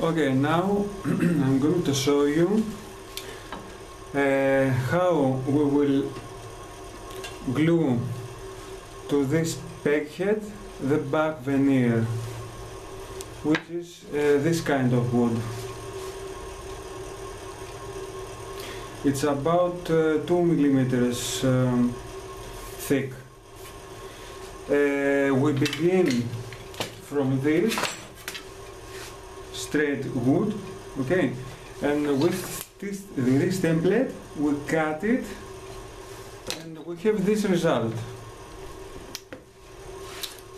Okay, now I'm going to show you uh, how we will glue to this peg head the back veneer, which is uh, this kind of wood. It's about uh, 2 millimeters um, thick. Uh, we begin from this straight wood, okay, and with this, this template we cut it and we have this result.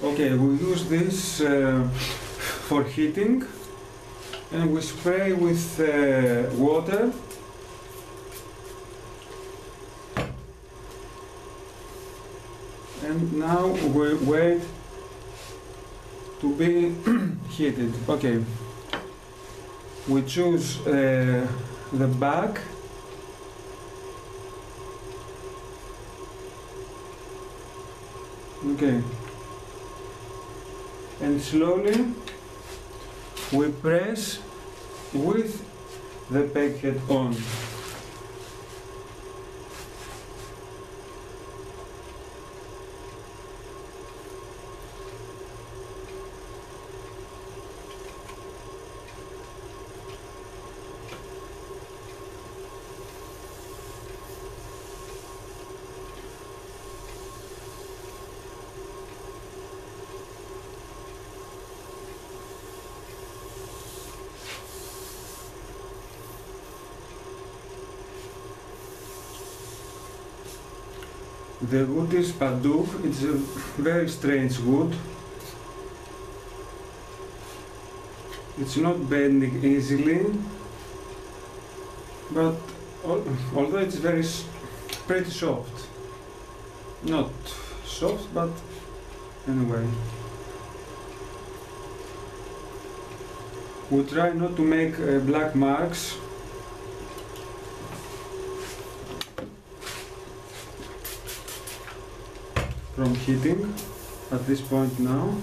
Okay, we use this uh, for heating and we spray with uh, water and now we wait to be heated. Okay, we choose uh, the back okay. And slowly we press with the peg head on The wood is paduk, it's a very strange wood. It's not bending easily, but al- although it's very pretty soft. Not soft, but anyway. We try not to make uh, black marks from heating at this point now.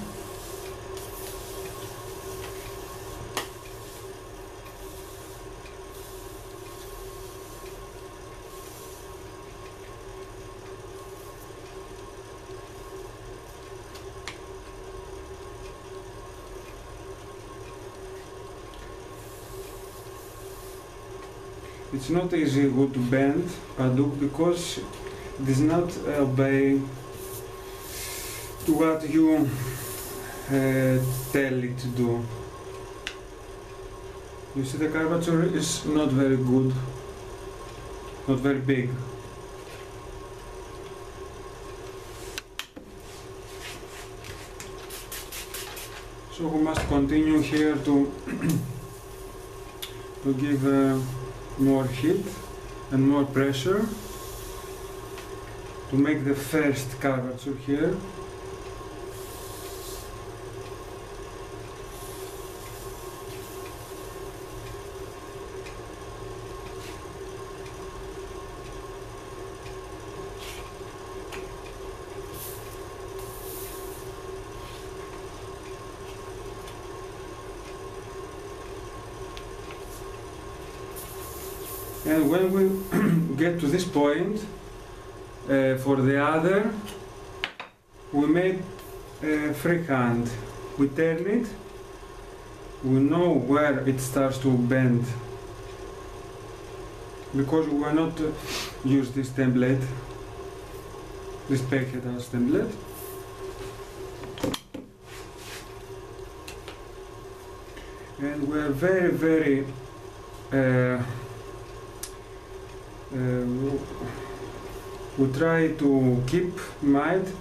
It's not easy to bend paduk because it does not uh, obey to what you uh, tell it to do. You see the curvature is not very good, not very big. So we must continue here to to give uh, more heat and more pressure to make the first curvature here. And when we get to this point, uh, for the other, we made uh, freehand. We turn it, we know where it starts to bend. Because we will not uh, use this template, this packet as template. And we're very, very uh, we try to keep mind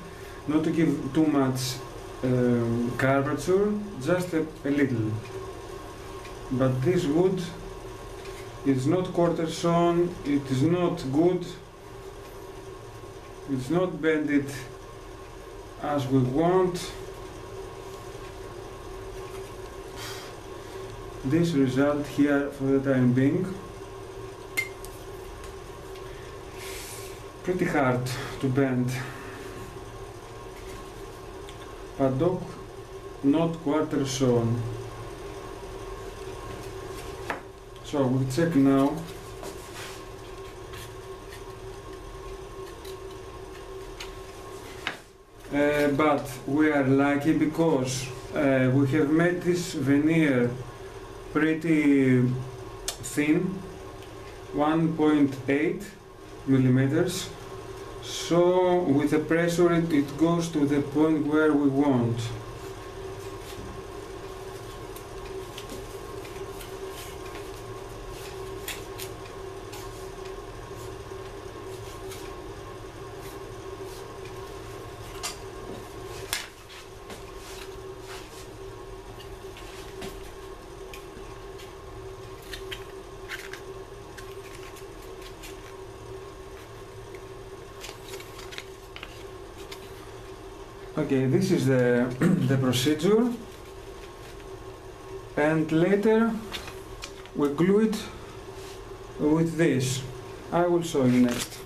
not to give too much um, curvature, just a, a little. But this wood is not quarter sawn, it is not good, it's not bended as we want. This result here for the time being. Pretty hard to bend. Paduk not quarter sawn. So we check now. Uh, but we are lucky because uh, we have made this veneer pretty thin 1.8 millimeters. So with the pressure it, it goes to the point where we want Okay, this is the, the procedure and later we glue it with this. I will show you next.